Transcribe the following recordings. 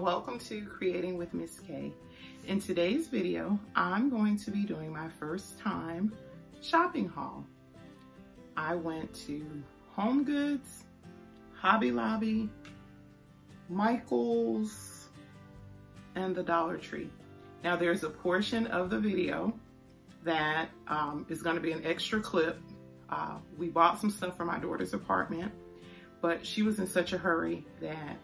Welcome to Kreating with Mz. Kaye. In today's video, I'm going to be doing my first time shopping haul. I went to Home Goods, Hobby Lobby, Michael's, and the Dollar Tree. Now there's a portion of the video that um, is gonna be an extra clip. Uh, we bought some stuff for my daughter's apartment, but she was in such a hurry that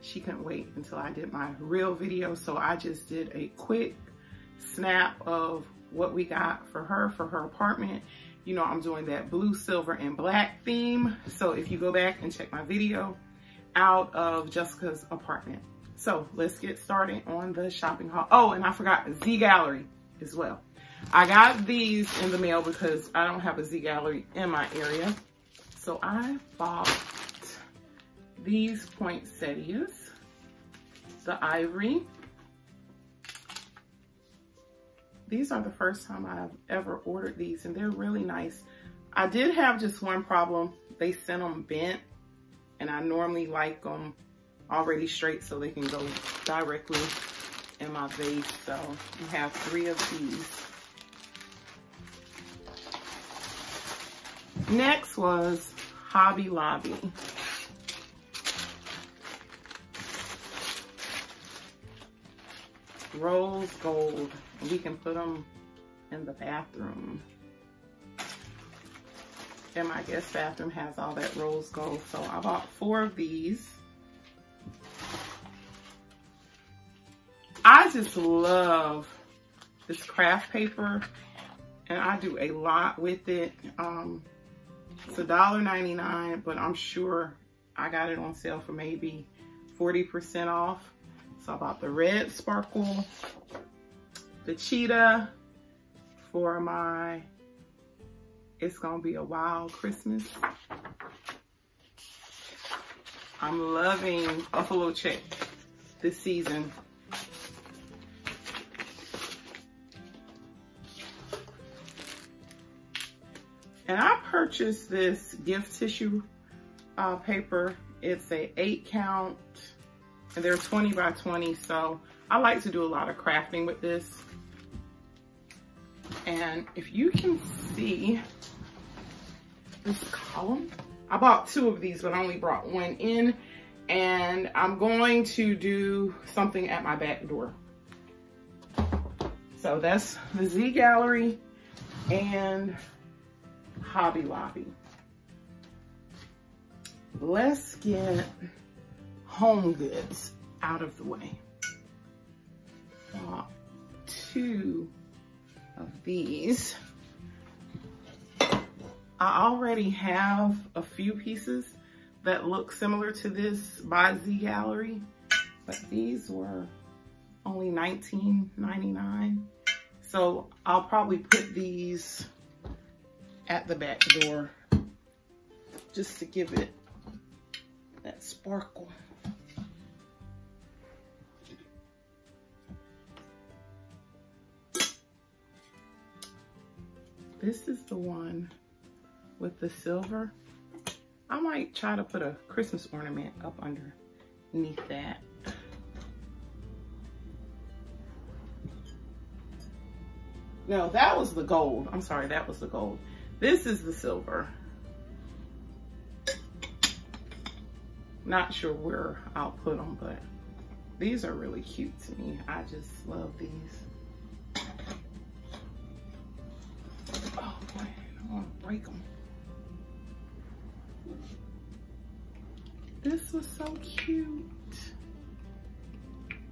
she couldn't wait until I did my real video. So I just did a quick snap of what we got for her for her apartment. You know, I'm doing that blue, silver, and black theme. So if you go back and check my video out of Jessica's apartment. So let's get started on the shopping haul. Oh, and I forgot Z Gallerie as well. I got these in the mail because I don't have a Z Gallerie in my area. So I bought these poinsettias, the ivory. These are the first time I've ever ordered these and they're really nice. I did have just one problem. They sent them bent and I normally like them already straight so they can go directly in my vase. So you have three of these. Next was Hobby Lobby. Rose gold. We can put them in the bathroom. And my guest bathroom has all that rose gold. So I bought four of these. I just love this craft paper and I do a lot with it. Um, it's $1.99, but I'm sure I got it on sale for maybe 40% off. So I bought the red sparkle, the cheetah for my It's Gonna Be a Wild Christmas. I'm loving Buffalo Check this season. And I purchased this gift tissue uh, paper. It's a eight count and they're 20 by 20. So I like to do a lot of crafting with this. And if you can see this column, I bought two of these, but I only brought one in. And I'm going to do something at my back door. So that's the Z Gallerie and Hobby Lobby. Let's get home goods out of the way. Bought two of these. I already have a few pieces that look similar to this by Z Gallerie, but these were only $19.99. So I'll probably put these at the back door just to give it that sparkle. This is the one with the silver. I might try to put a Christmas ornament up underneath that. No, that was the gold. I'm sorry, that was the gold. This is the silver. Not sure where I'll put them, but these are really cute to me. I just love these. Break them. This was so cute.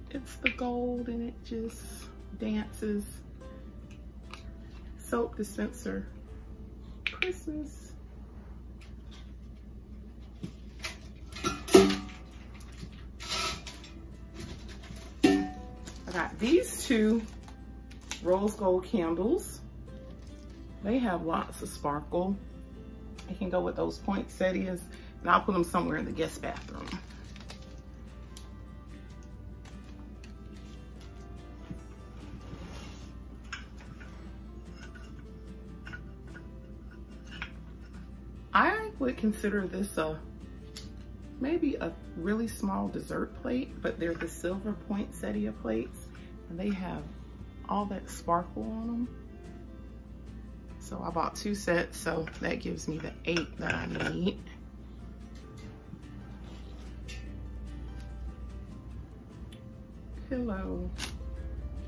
It's the gold and it just dances. Soap dispenser. Christmas. I got these two rose gold candles. They have lots of sparkle. I can go with those poinsettias and I'll put them somewhere in the guest bathroom. I would consider this a maybe a really small dessert plate, but they're the silver poinsettia plates and they have all that sparkle on them. So I bought two sets, so that gives me the eight that I need. Pillow.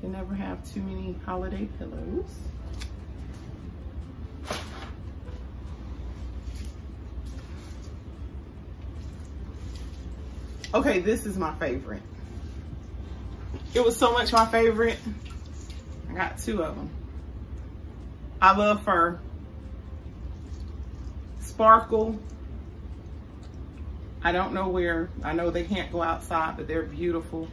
You never have too many holiday pillows. Okay, this is my favorite. It was so much my favorite. I got two of them. I love fur. Sparkle. I don't know where. I know they can't go outside, but they're beautiful.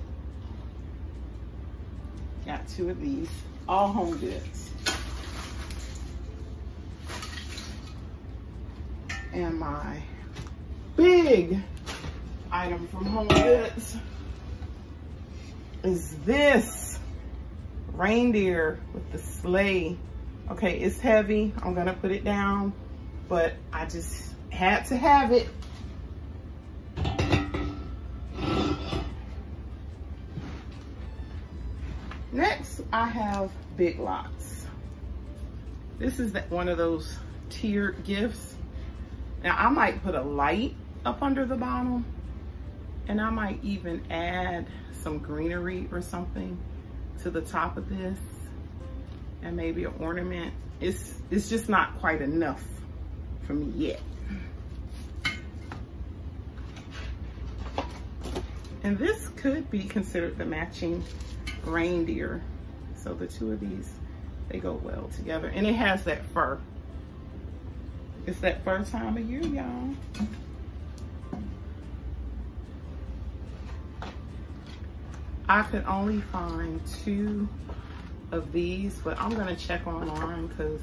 Got two of these. All home goods. And my big item from Home Goods is this reindeer with the sleigh. Okay, it's heavy. I'm gonna put it down, but I just had to have it. Next, I have Big Lots. This is one of those tiered gifts. Now, I might put a light up under the bottom and I might even add some greenery or something to the top of this and maybe an ornament. It's, it's just not quite enough for me yet. And this could be considered the matching reindeer. So the two of these, they go well together. And it has that fur. It's that fur time of year, y'all. I could only find two of these, but I'm gonna check online because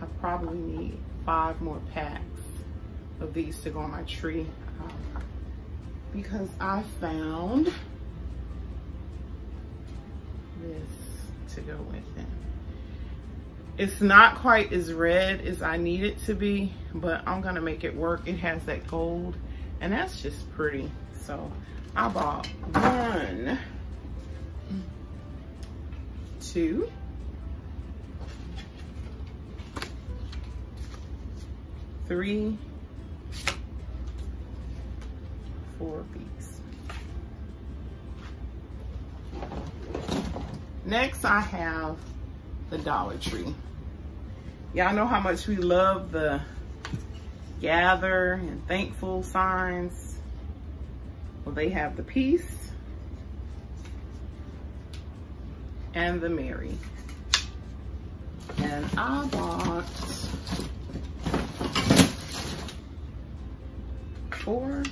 I probably need five more packs of these to go on my tree. Um, because I found this to go with it. It's not quite as red as I need it to be, but I'm gonna make it work. It has that gold and that's just pretty. So I bought one, two, three, four piece. Next, I have the Dollar Tree. Y'all know how much we love the gather and thankful signs well, they have the peace and the Mary. And I bought four,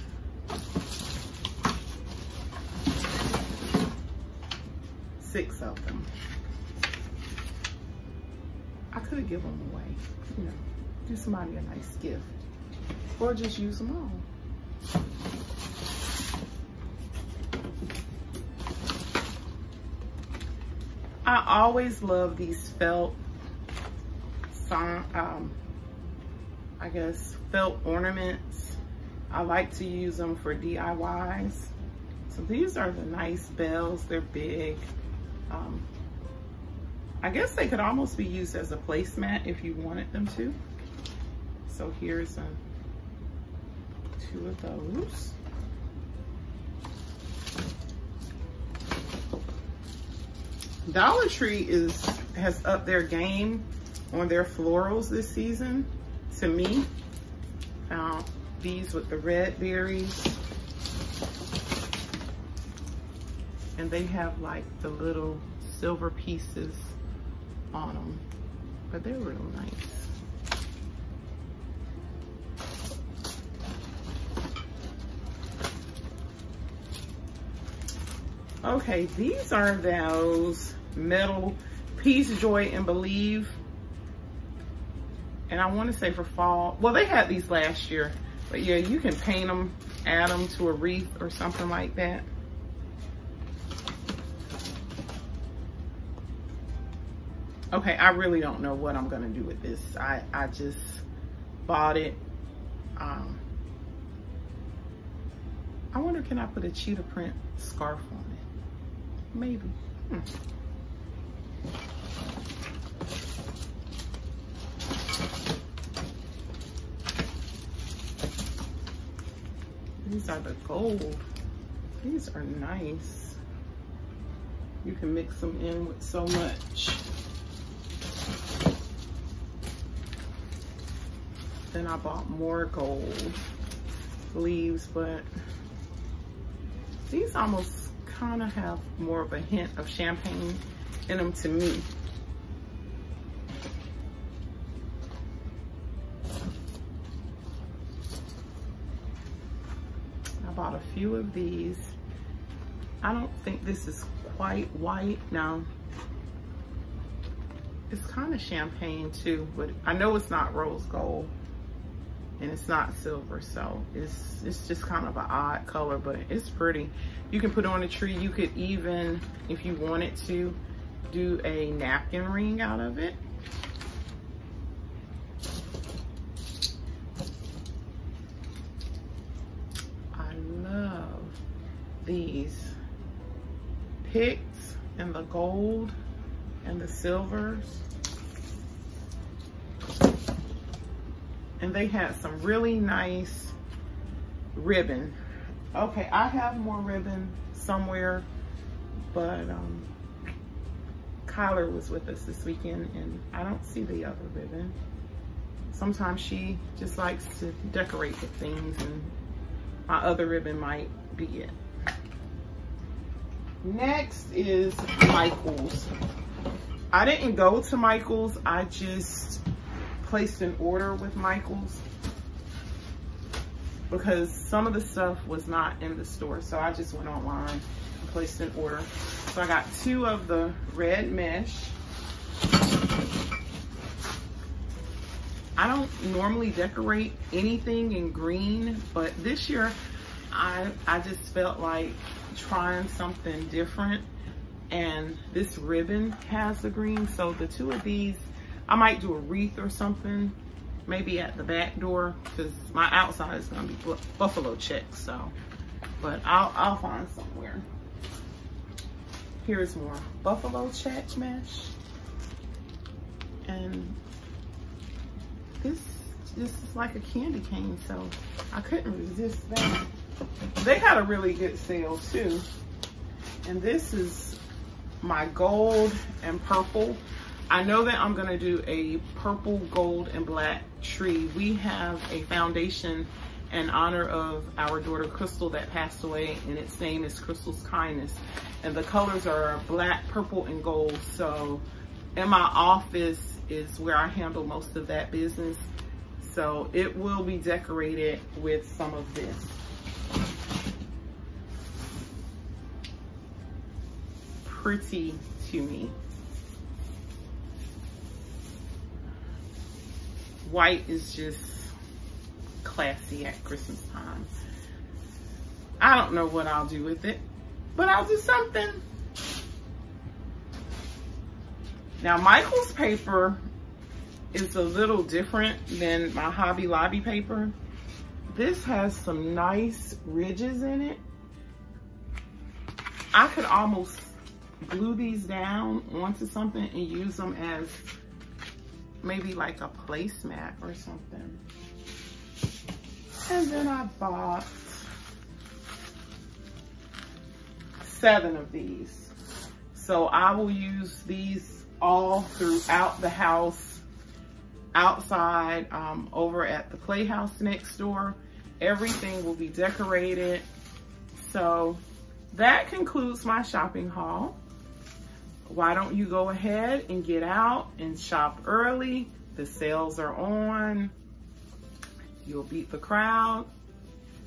six of them. I could given them away, you know, do somebody a nice gift or just use them all. I always love these felt, um, I guess, felt ornaments. I like to use them for DIYs. So these are the nice bells. They're big. Um, I guess they could almost be used as a placemat if you wanted them to. So here's a, two of those. Dollar Tree is has upped their game on their florals this season. To me, found these with the red berries. And they have like the little silver pieces on them, but they're real nice. Okay, these are those metal Peace, Joy, and Believe. And I want to say for fall, well, they had these last year, but yeah, you can paint them, add them to a wreath or something like that. Okay, I really don't know what I'm gonna do with this. I, I just bought it. Um, I wonder, can I put a cheetah print scarf on it? Maybe. Hmm. These are the gold. These are nice. You can mix them in with so much. Then I bought more gold leaves, but these almost kind of have more of a hint of champagne in them to me. I bought a few of these. I don't think this is quite white. Now, it's kind of champagne too, but I know it's not rose gold and it's not silver so it's it's just kind of an odd color but it's pretty you can put it on a tree you could even if you wanted to do a napkin ring out of it I love these picks and the gold and the silvers and they had some really nice ribbon. Okay, I have more ribbon somewhere, but um, Kyler was with us this weekend and I don't see the other ribbon. Sometimes she just likes to decorate with things and my other ribbon might be it. Next is Michael's. I didn't go to Michael's, I just placed an order with Michaels because some of the stuff was not in the store. So I just went online placed an order. So I got two of the red mesh. I don't normally decorate anything in green, but this year I, I just felt like trying something different and this ribbon has the green. So the two of these I might do a wreath or something, maybe at the back door, because my outside is gonna be buffalo check, so. But I'll, I'll find somewhere. Here's more buffalo check mesh. And this, this is like a candy cane, so I couldn't resist that. They had a really good sale too. And this is my gold and purple I know that I'm gonna do a purple, gold, and black tree. We have a foundation in honor of our daughter Crystal that passed away and its name is Crystal's Kindness. And the colors are black, purple, and gold. So in my office is where I handle most of that business. So it will be decorated with some of this. Pretty to me. white is just classy at Christmas time. I don't know what I'll do with it, but I'll do something. Now, Michael's paper is a little different than my Hobby Lobby paper. This has some nice ridges in it. I could almost glue these down onto something and use them as maybe like a placemat or something. And then I bought seven of these. So I will use these all throughout the house, outside, um, over at the playhouse next door. Everything will be decorated. So that concludes my shopping haul why don't you go ahead and get out and shop early? The sales are on. You'll beat the crowd.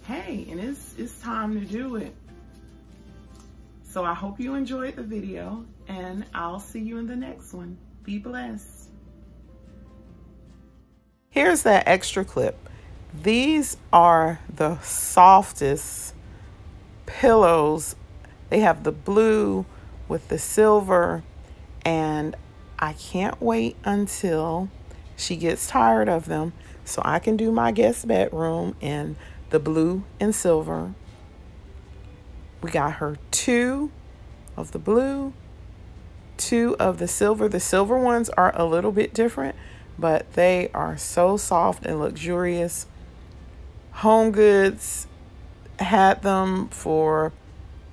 Hey, and it's, it's time to do it. So I hope you enjoyed the video and I'll see you in the next one. Be blessed. Here's that extra clip. These are the softest pillows. They have the blue, with the silver and I can't wait until she gets tired of them so I can do my guest bedroom in the blue and silver We got her two of the blue, two of the silver. The silver ones are a little bit different, but they are so soft and luxurious. Home Goods had them for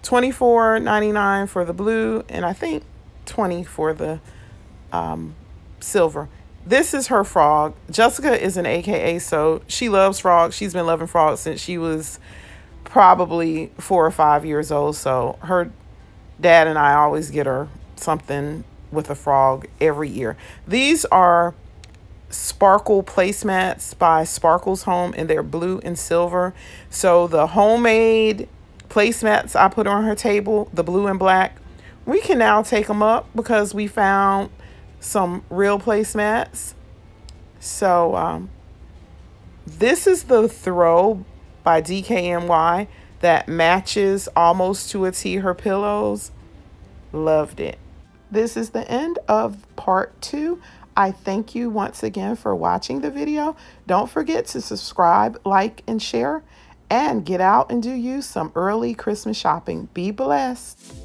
$24.99 for the blue and I think 20 for the um, silver. This is her frog. Jessica is an AKA, so she loves frogs. She's been loving frogs since she was probably four or five years old. So her dad and I always get her something with a frog every year. These are sparkle placemats by Sparkles Home and they're blue and silver. So the homemade placemats I put on her table, the blue and black, we can now take them up because we found some real placemats. So um, this is the throw by DKNY that matches almost to a T her pillows. Loved it. This is the end of part two. I thank you once again for watching the video. Don't forget to subscribe, like, and share, and get out and do you some early Christmas shopping. Be blessed.